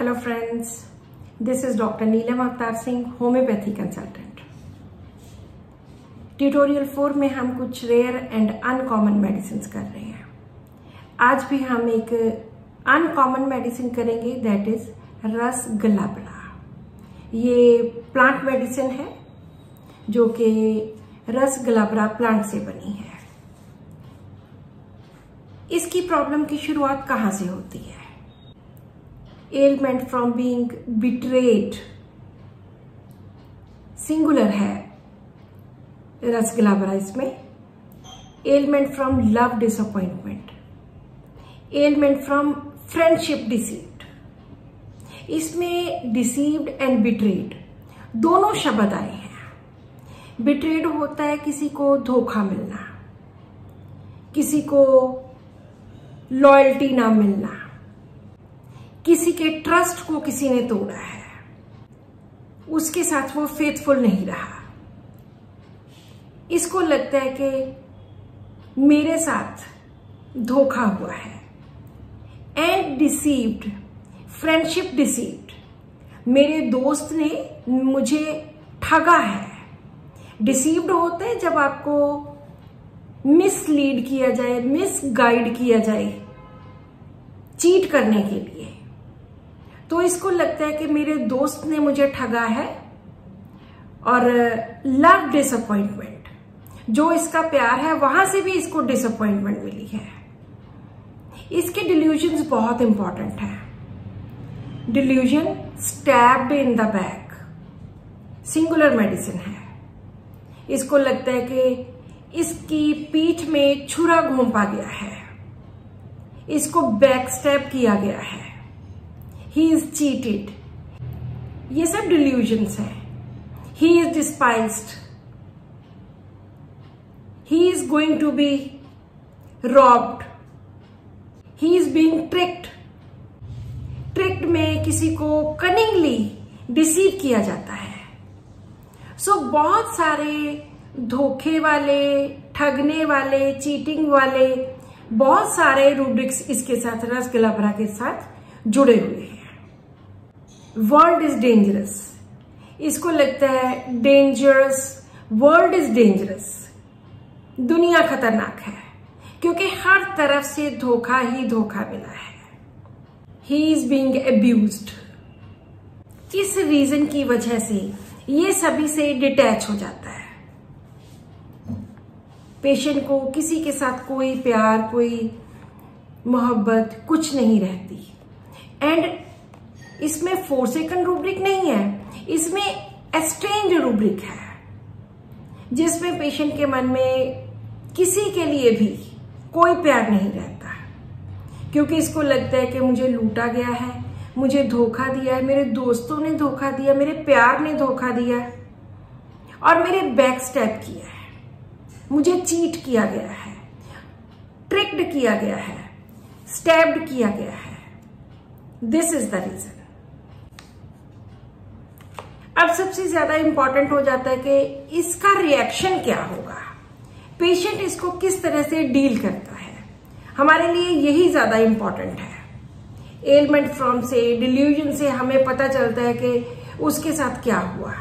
Hello friends this is doctor Neelam Avtar Singh homeopathy consultant tutorial four में हम कुछ rare and uncommon medicine कर रहे हैं। आज भी हम एक अनकॉमन मेडिसिन करेंगे दैट इज़ रस गलाबड़ा ये प्लांट मेडिसिन है, जो कि रस गलाबड़ा प्लांट से बनी है। इसकी प्रॉब्लम की शुरुआत कहाँ से होती है? Element from being betrayed singular है रसगुल्ला इसमें. Element from love disappointment element from friendship deceived इसमें डिसीव्ड एंड बिट्रेड दोनों शब्द आए हैं. बिट्रेड होता है किसी को धोखा मिलना, किसी को लॉयल्टी ना मिलना। किसी के ट्रस्ट को किसी ने तोड़ा है। उसके साथ वो फेथफुल नहीं रहा। इसको लगता है कि मेरे साथ धोखा हुआ है। एंड डिसीव्ड फ्रेंडशिप डिसीव्ड मेरे दोस्त ने मुझे ठगा है। डिसीव्ड होते हैं जब आपको मिसलीड किया जाए मिस गाइड किया जाए चीट करने के लिए। तो इसको लगता है कि मेरे दोस्त ने मुझे ठगा है और लव डिसअपॉइंटमेंट जो इसका प्यार है, वहाँ से भी इसको डिसअपॉइंटमेंट मिली है। इसके डिल्यूजन बहुत इंपॉर्टेंट है। Delusion stabbed in the back singular medicine है। इसको लगता है कि इसकी पीठ में छुरा घोंपा गया है। इसको बैक स्टैप किया गया है। ही इज़ चीटेड ये सब डिल्यूजन्स हैं। He is despised he is going to be robbed he is being tricked tricked में किसी को कनिंगली डिसीव किया जाता है। सो so, बहुत सारे धोखे वाले ठगने वाले चीटिंग वाले बहुत सारे रूब्रिक्स इसके साथ रस गलाभरा के साथ जुड़े हुए हैं। वर्ल्ड इज़ डेंजरस इसको लगता है डेंजरस वर्ल्ड इज़ डेंजरस दुनिया खतरनाक है, क्योंकि हर तरफ़ से धोखा ही धोखा मिला है। ही इज़ बींग एब्यूज किस रीजन की वजह से ये सभी से डिटैच हो जाता है? पेशेंट को, किसी के साथ कोई प्यार, कोई मोहब्बत कुछ नहीं रहती। एंड इसमें फोर सेकंड रूब्रिक नहीं है, इसमें एस्ट्रेंज रूब्रिक है, जिसमें पेशेंट के मन में किसी के लिए भी कोई प्यार नहीं रहता क्योंकि इसको लगता है कि मुझे लूटा गया है, मुझे धोखा दिया है, मेरे दोस्तों ने धोखा दिया, मेरे प्यार ने धोखा दिया और मेरे बैक स्टेप किया है, मुझे चीट किया गया है ट्रिक्ड किया गया है स्टेप्ड किया गया है। दिस इज़ द रीजन अब सबसे ज़्यादा इंपॉर्टेंट हो जाता है कि इसका रिएक्शन क्या होगा? पेशेंट इसको किस तरह से डील करता है? हमारे लिए यही ज़्यादा इंपॉर्टेंट है। एलमेंट फ्रॉम से डिल्यूजन से हमें पता चलता है कि उसके साथ क्या हुआ।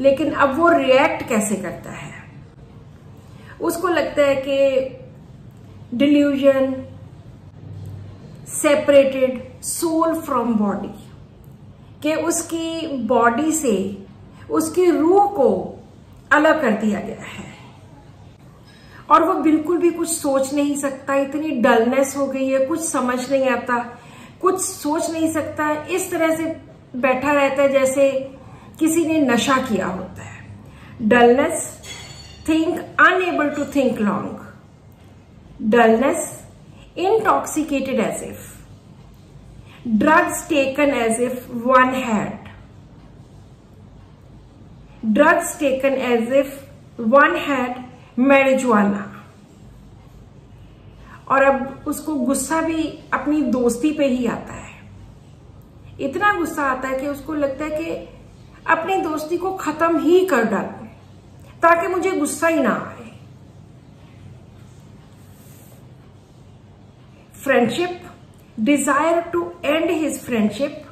लेकिन अब वो रिएक्ट कैसे करता है? उसको लगता है कि delusion separated soul from body कि उसकी बॉडी से, उसकी रूह को अलग कर दिया गया है। और वो बिल्कुल भी कुछ सोच नहीं सकता, इतनी डलनेस हो गई है, कुछ समझ नहीं आता, कुछ सोच नहीं सकता, इस तरह से बैठा रहता है जैसे किसी ने नशा किया होता है। Dullness think unable to think long dullness intoxicated as if drugs taken as if one had. Drugs taken as if one had marijuana. और अब उसको गुस्सा भी अपनी दोस्ती पे ही आता है। इतना गुस्सा आता है कि उसको लगता है कि अपनी दोस्ती को खत्म ही कर डालू, ताकि मुझे गुस्सा ही ना आए। Friendship desire to end his friendship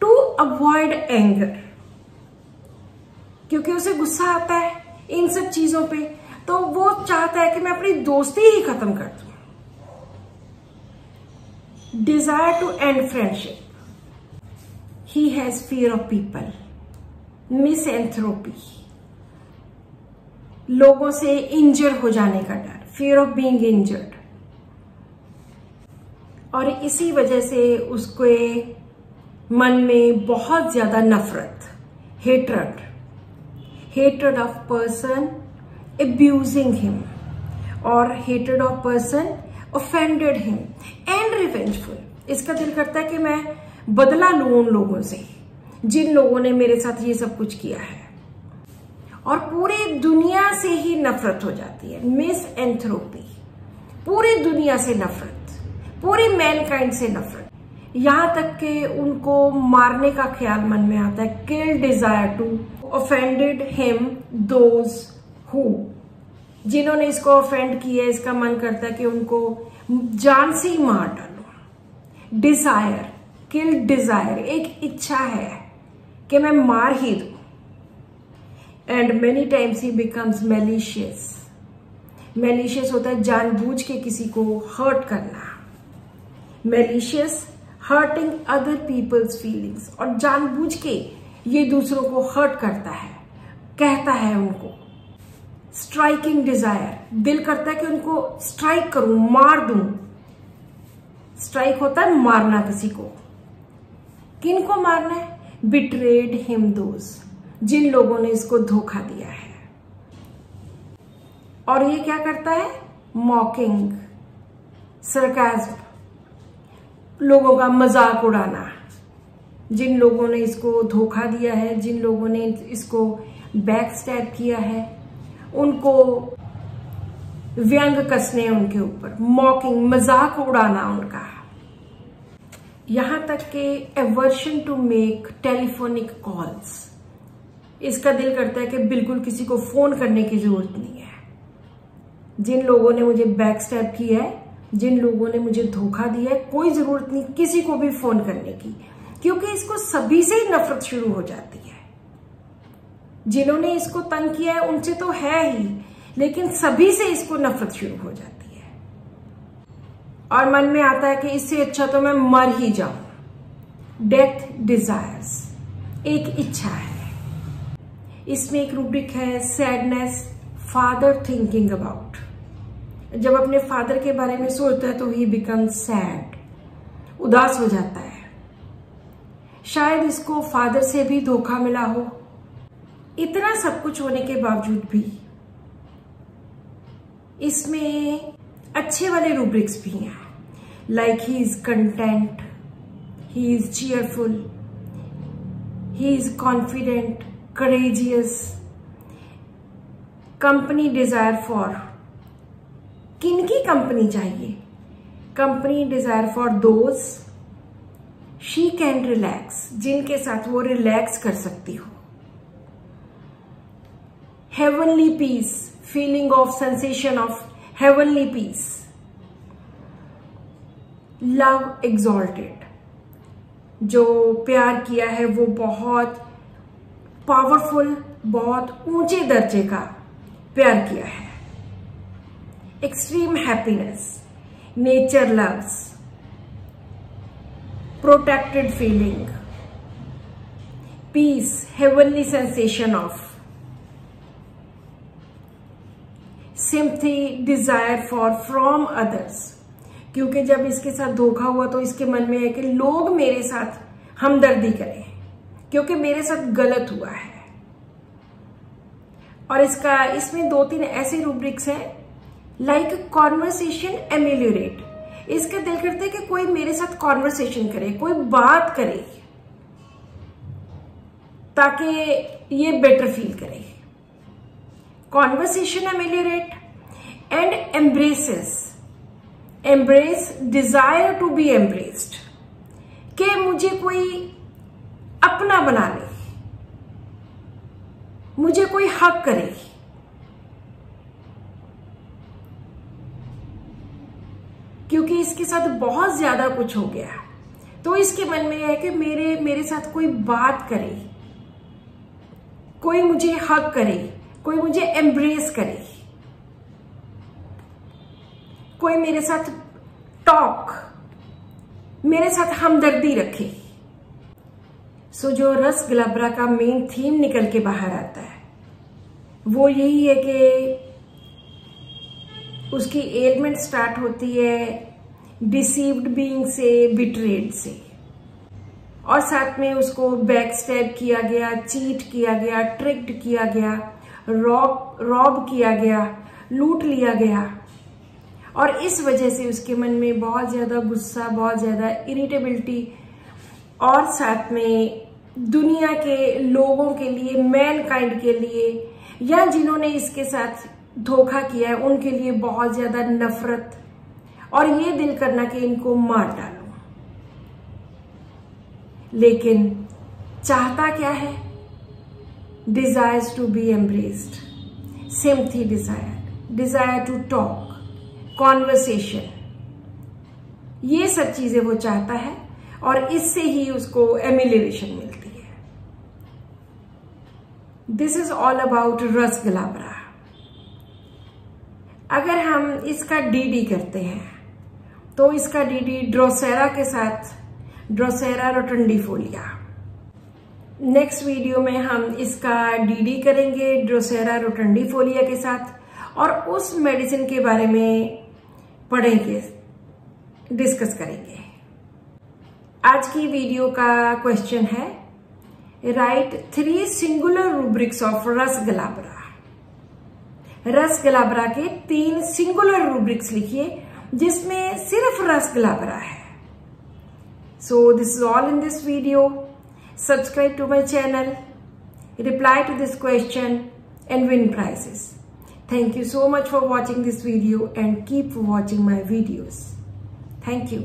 to avoid anger क्योंकि उसे गुस्सा आता है इन सब चीज़ों पे तो वो चाहता है कि मैं अपनी दोस्ती ही खत्म कर दू। Desire to end friendship he has fear of people misanthropy लोगों से इंजर हो जाने का डर. फियर ऑफ़ बींग इंजर्ड और इसी वजह से उसके मन में बहुत ज़्यादा नफरत hatred hatred of person abusing him और hatred of person offended him and revengeful इसका दिल करता है कि मैं बदला लू उन लोगों से, जिन लोगों ने मेरे साथ ये सब कुछ किया है। और पूरी दुनिया से ही नफरत हो जाती है। मिस एंथ्रोपी पूरी दुनिया से नफरत। पूरी मैनकाइंड से नफरत। यहाँ तक कि उनको मारने का ख्याल मन में आता है, kill desire to offended him those who जिन्होंने इसको ऑफेंड किया, इसका मन करता है कि उनको जान से ही मार डालो। डिज़ायर किल डिज़ायर एक इच्छा है कि मैं मार ही दू। And many times he becomes malicious malicious होता है जानबूझ के किसी को हर्ट करना। Malicious hurting other people's feelings और जानबूझ के ये दूसरों को हर्ट करता है, कहता है उनको। स्ट्राइकिंग डिज़ायर दिल करता है कि उनको स्ट्राइक करूँ, मार दूँ। स्ट्राइक होता है मारना किसी को। किन को मारना है? बिट्रेड हिम दोज जिन लोगों ने इसको धोखा दिया है। और ये क्या करता है? मॉकिंग सरकाज लोगों का मज़ाक उड़ाना। जिन लोगों ने इसको धोखा दिया है, जिन लोगों ने इसको बैक स्टैप किया है, उनको व्यंग कसने उनके ऊपर मॉकिंग मज़ाक उड़ाना उनका। यहाँ तक के aversion to make telephonic calls इसका दिल करता है कि बिल्कुल किसी को फ़ोन करने की ज़रूरत नहीं है। जिन लोगों ने मुझे बैक स्टैप किया है जिन लोगों ने मुझे धोखा दिया है, कोई ज़रूरत नहीं, किसी को भी फ़ोन करने की, क्योंकि इसको सभी से ही नफरत शुरू हो जाती है। जिन्होंने इसको तंग किया है, उनसे तो है ही, लेकिन सभी से इसको नफरत शुरू हो जाती है। और मन में आता है कि इससे अच्छा तो मैं मर ही जाऊँ। डेथ डिजायर्स एक इच्छा है। इसमें एक रूब्रिक है सैडनेस फादर थिंकिंग अबाउट जब अपने फादर के बारे में सोचता है तो ही बिकम सैड उदास हो जाता है। शायद इसको फादर से भी धोखा मिला हो। इतना सब कुछ होने के बावजूद भी इसमें अच्छे वाले रूब्रिक्स भी हैं। Like he is content he is cheerful he is confident courageous company desire for किनकी कंपनी चाहिए? Company desire for those she can relax जिनके साथ वो रिलैक्स कर सकती हो। Heavenly peace feeling of sensation of heavenly peace love exalted जो प्यार किया है वो बहुत पावरफुल बहुत ऊँचे दर्जे का प्यार किया है। Extreme happiness, nature loves, protected feeling, peace, heavenly sensation of, sympathy, desire for from others. क्योंकि जब इसके साथ धोखा हुआ तो इसके मन में है कि लोग मेरे साथ हमदर्दी करें क्योंकि मेरे साथ गलत हुआ है और इसका इसमें दो तीन ऐसे रूब्रिक्स हैं लाइक कॉन्वर्सेशन एमिल्यूरेट इसका दिल करता है कि कोई मेरे साथ कॉन्वर्सेशन करे, कोई बात करे, ताकि ये बेटर फील करे। Conversation ameliorate and embraces embrace desire to be embraced के मुझे कोई अपना बना ले, मुझे कोई हक करे। क्योंकि इसके साथ बहुत ज़्यादा कुछ हो गया तो इसके मन में यह है कि मेरे मेरे साथ कोई बात करे, कोई मुझे हक करे, कोई मुझे एम्ब्रेस करे, कोई मेरे साथ टॉक मेरे साथ हमदर्दी रखे। सो जो रस गलाबरा का मेन थीम निकल के बाहर आता है, वो यही है कि उसकी एलमेंट स्टार्ट होती है डिसीव्ड बीइंग से बिट्रेड से। और साथ में उसको बैक स्टैब किया गया चीट किया गया ट्रिक्ड किया गया रॉब रॉब किया गया, लूट लिया गया। और इस वजह से उसके मन में बहुत ज़्यादा गुस्सा, बहुत ज़्यादा इरिटेबिलिटी और साथ में दुनिया के लोगों के लिए मैन काइंड के लिए, या जिन्होंने इसके साथ धोखा किया है, उनके लिए बहुत ज़्यादा नफरत। और ये दिल करना कि इनको मार डालो। लेकिन चाहता क्या है? Desires to be embraced sympathy desire desire to talk conversation ये सब चीज़ें वो चाहता है और इससे ही उसको एमिलेशन मिलती है। दिस इज़ ऑल अबाउट रस गलाबरा अगर हम इसका डीडी करते हैं तो इसका डीडी ड्रोसेरा के साथ ड्रोसेरा रोटंडीफोलिया नेक्स्ट वीडियो में हम इसका डीडी करेंगे ड्रोसेरा रोटंडीफोलिया के साथ और उस मेडिसिन के बारे में पढ़ेंगे डिस्कस करेंगे. आज की वीडियो का क्वेश्चन है right three singular rubrics of रस गलाबरा रस गलाबरा के तीन सिंगुलर रूब्रिक्स लिखिए, जिसमें सिर्फ़ रस गलाबरा है so this is all in this video subscribe to my channel reply to this question and win prizes Thank you so much for watching this video and keep watching my videos. Thank you.